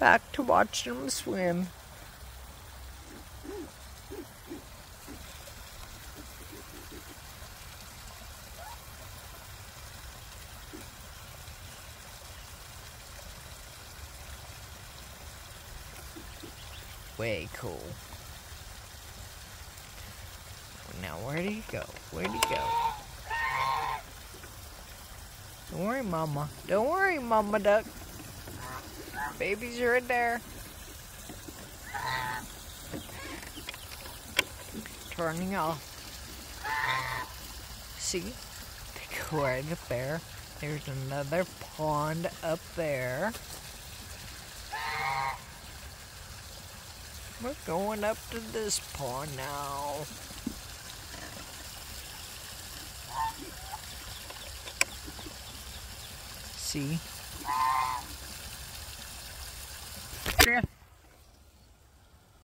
back to watch them swim. Way cool. Now where did he go? Where did he go? Don't worry, Mama. Don't worry, Mama Duck. Babies are in there. Turning off. See? They go right up there. There's another pond up there. We're going up to this pond now. See? Yeah.